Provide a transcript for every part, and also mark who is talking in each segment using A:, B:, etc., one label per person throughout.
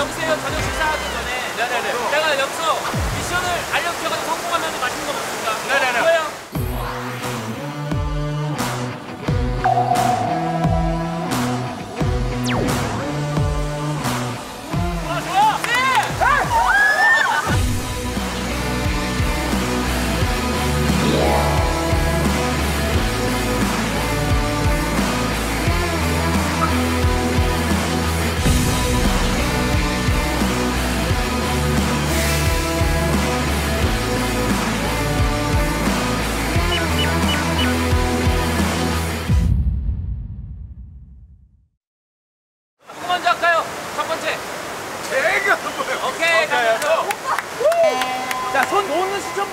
A: 여기서 저녁 식사하기 전에
B: 네네네.
A: 내가 여기서 미션을 알려주셔가지고 성공하면 맛있는 거 먹습니다.
B: 네네네.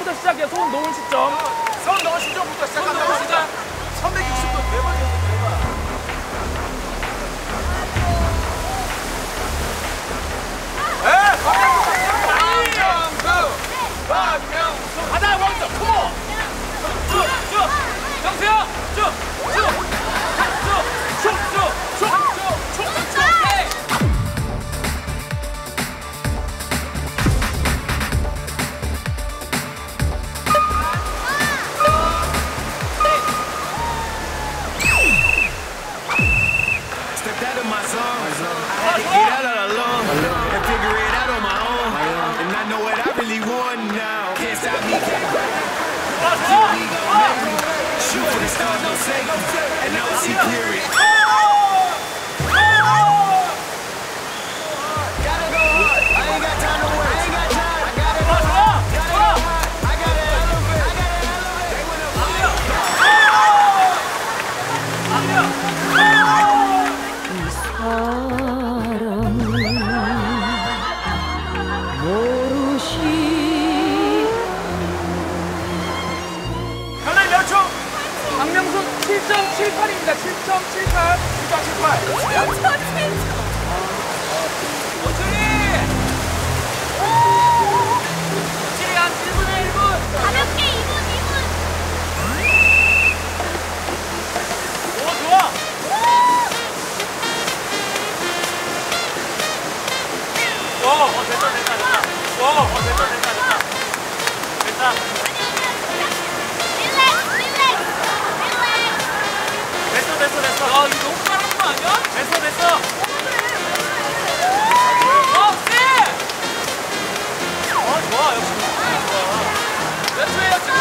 C: 시점부터 시작해요. 손 놓은 시점.
B: 손 넣은 시점부터
A: 손
B: 시작한다.
D: Stars, don't say And now I see
C: 7.78입니다. 7.78.
B: 7.78.
A: 오준이! 오준이 한 1분에 1분!
E: 가볍게 2분 2분
A: 오, 좋아! 오, 어, 됐다, 됐다, 됐다. 오, 어, 됐다, 됐다, 됐다. 됐다. 됐어, 됐어. 어, 쎄! 어, 좋아, 역시. 좋아. 몇 초예요, 지금?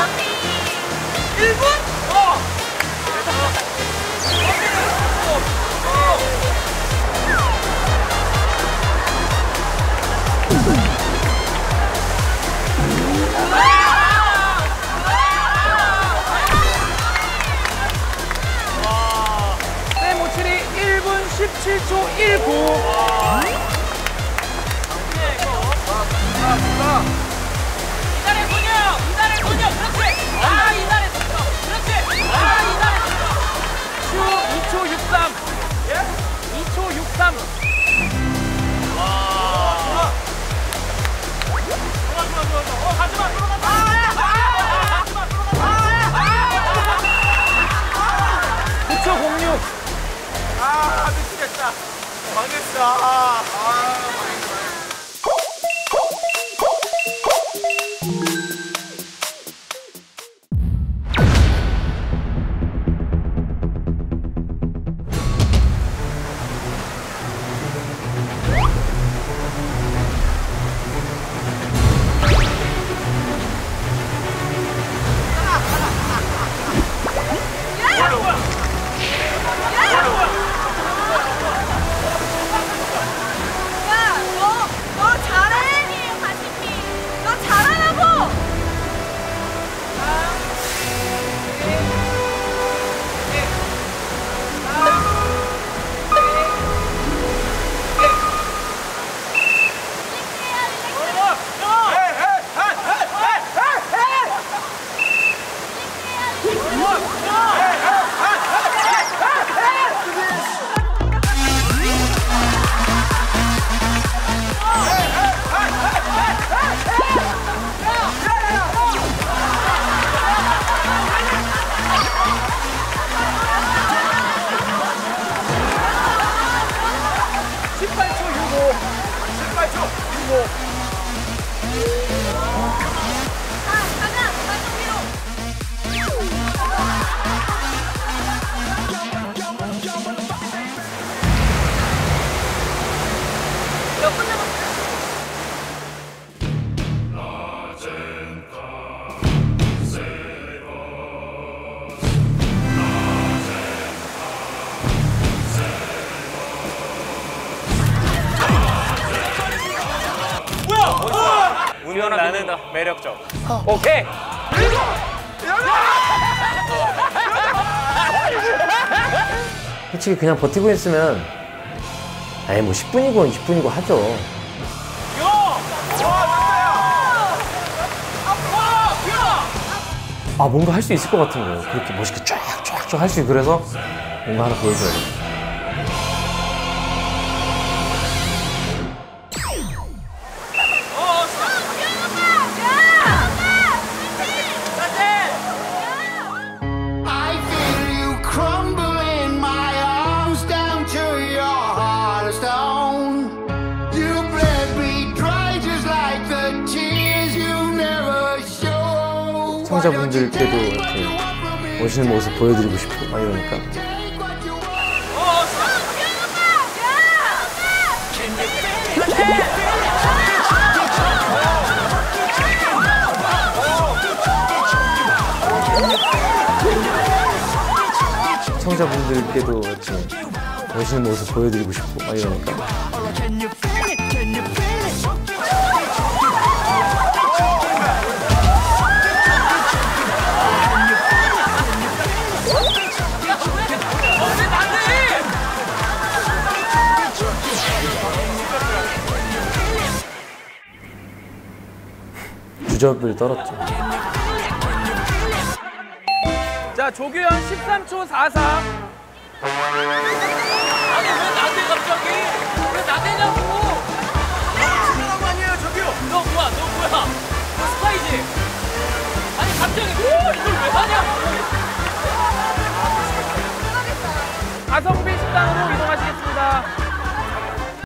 A: 1분? 어! 됐어. 어, 어. 이달의 소녀! 이달의 소녀! 그렇지! 아, 이달의 소녀! 그렇지! 아, 이달의 소녀!
C: 슈 2초 63. 2초 63.
A: 좋아, 좋아, 좋아, 좋아. 어, 가지마! 들어간다! 아! 가지마! 들어간다!
C: 9초 06.
B: 아, 미치겠다. 망했어. 아,
A: 운영 나는 매력적. 오케이.
F: 솔직히 그냥 버티고 있으면 아니 뭐 10분이고 20분이고 하죠. 아 뭔가 할 수 있을 것 같은 거예요. 그렇게 멋있게 쫙쫙쫙 할 수 있고 그래서 뭔가 하나 보여줘야 돼. 시청자분들께도 이렇게 멋있는 모습 보여드리고 싶고 막 이러니까. 시청자분들께도 이렇게 멋있는 모습 보여드리고 싶고 막 이러니까 주접을 떨었죠.
C: 자, 조규현 13초 43.
A: 아니 왜 나대 갑자기? 왜 나대냐?